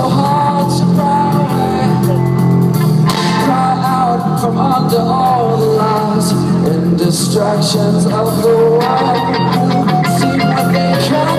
so hard to pry away Cry out from under all the lies And distractions of the world. See what they can